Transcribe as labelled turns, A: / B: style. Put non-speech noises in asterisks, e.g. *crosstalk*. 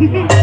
A: Yeah. *laughs*